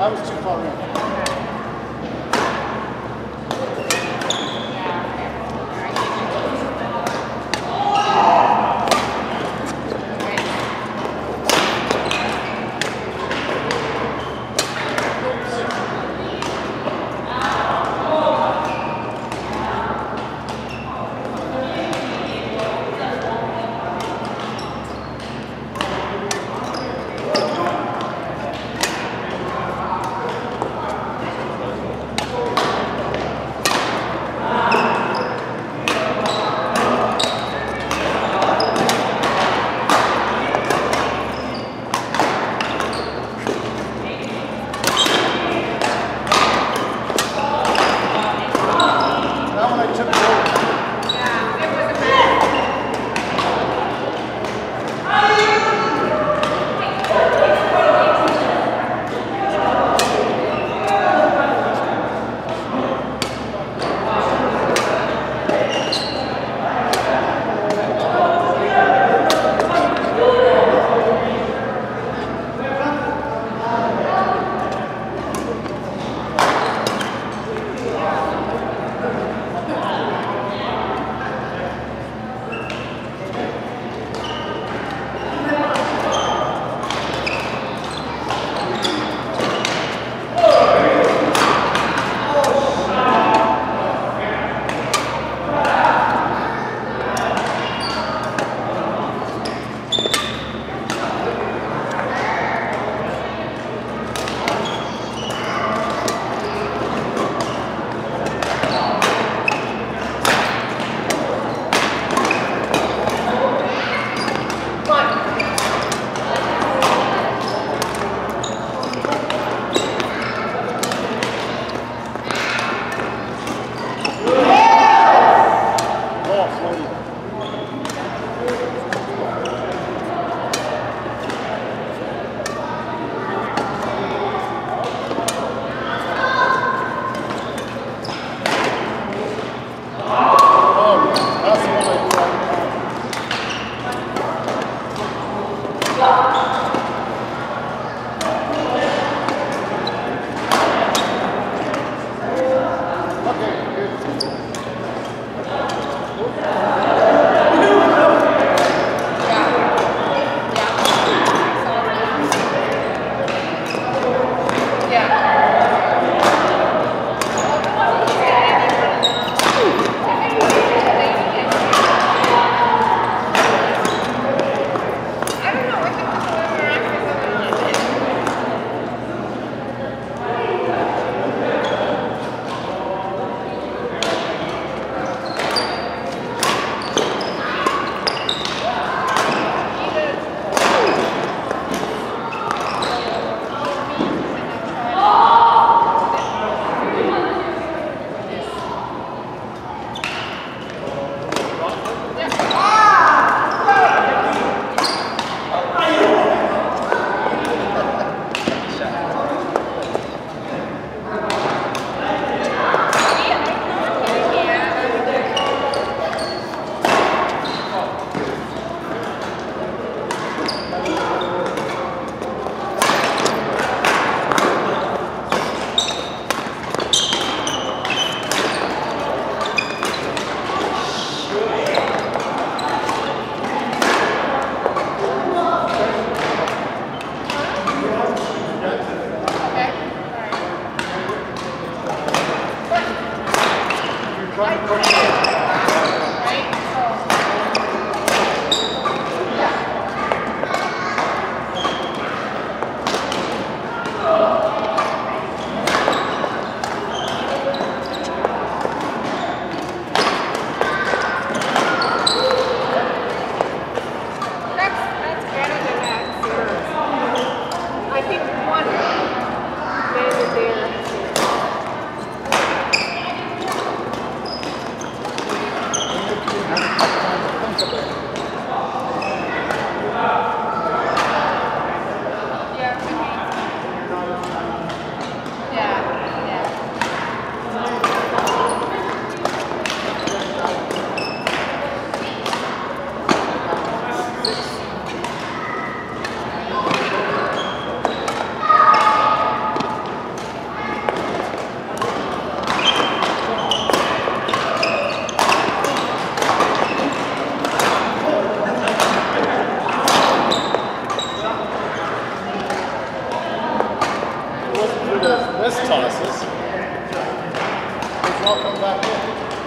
I was too far in. back in.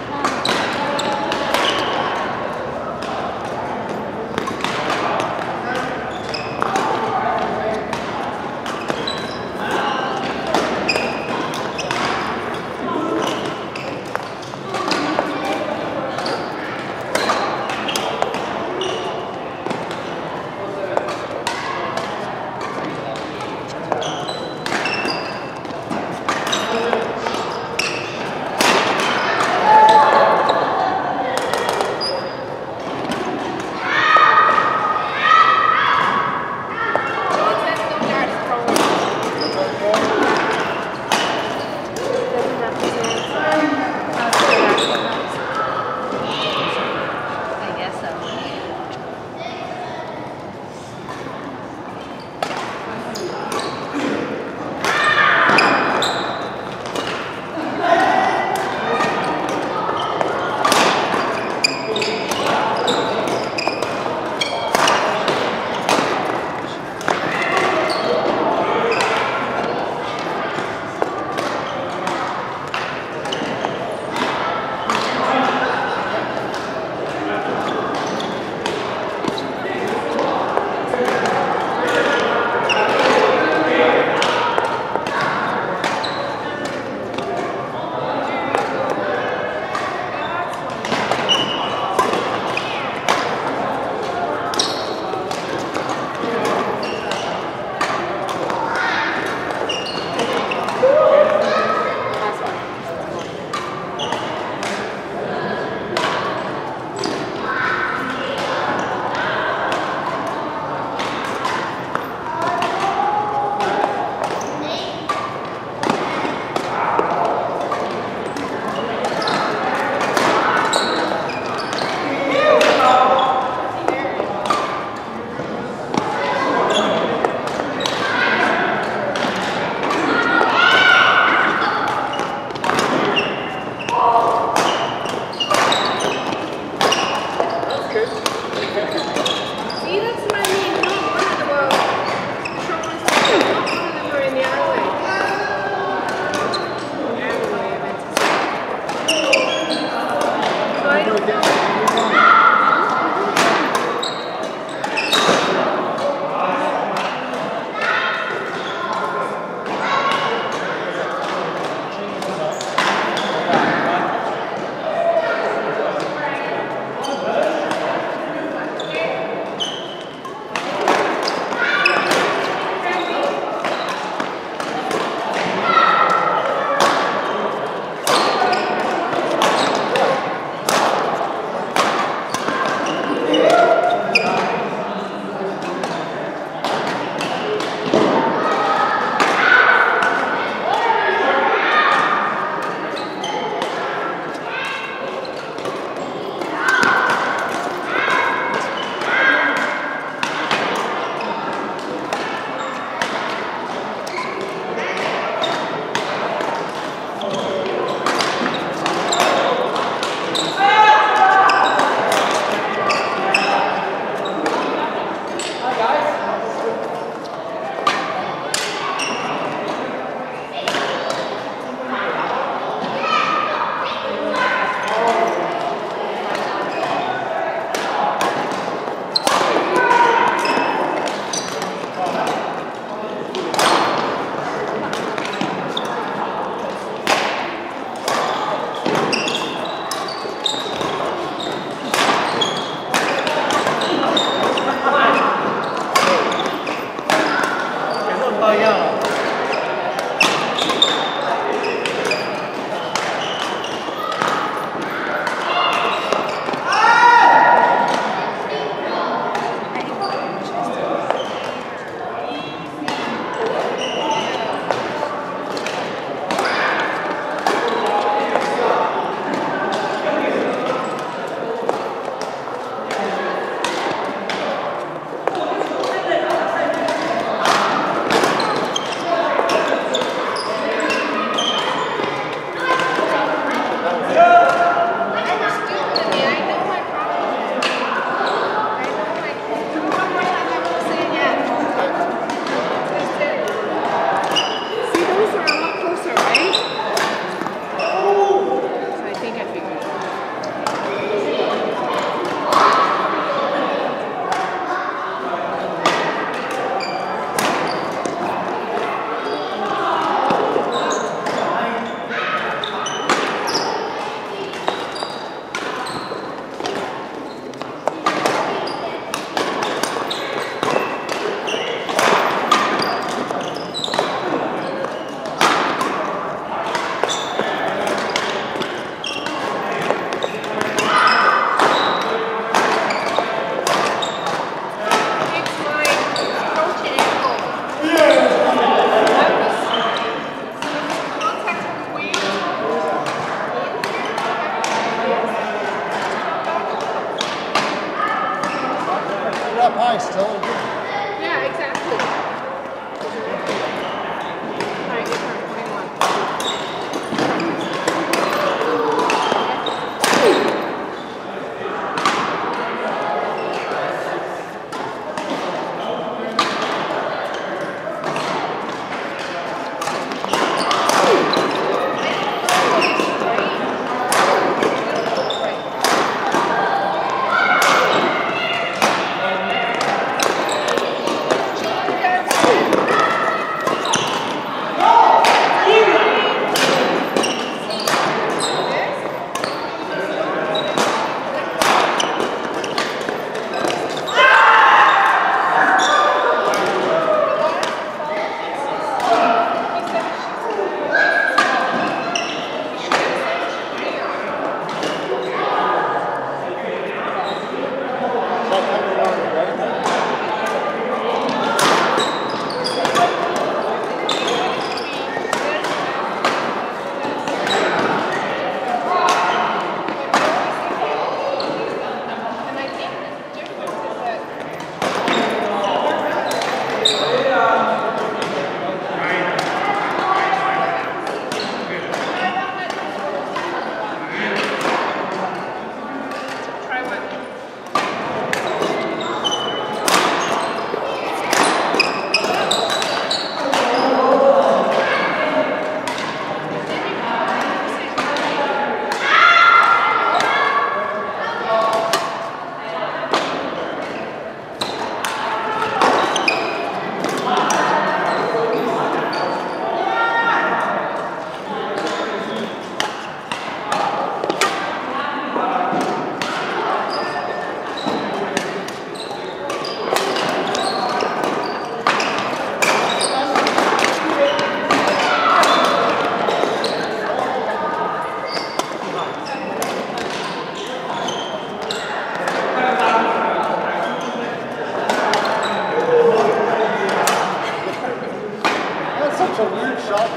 It's a weird shot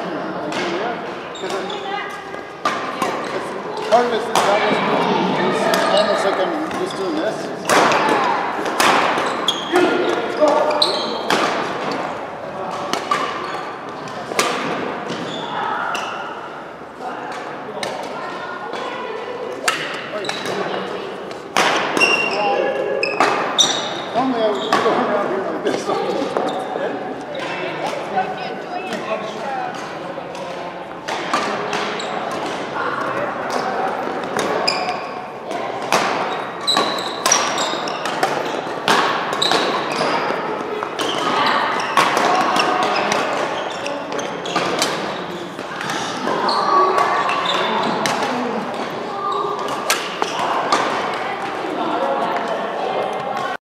because part of it's almost like I'm just doing this.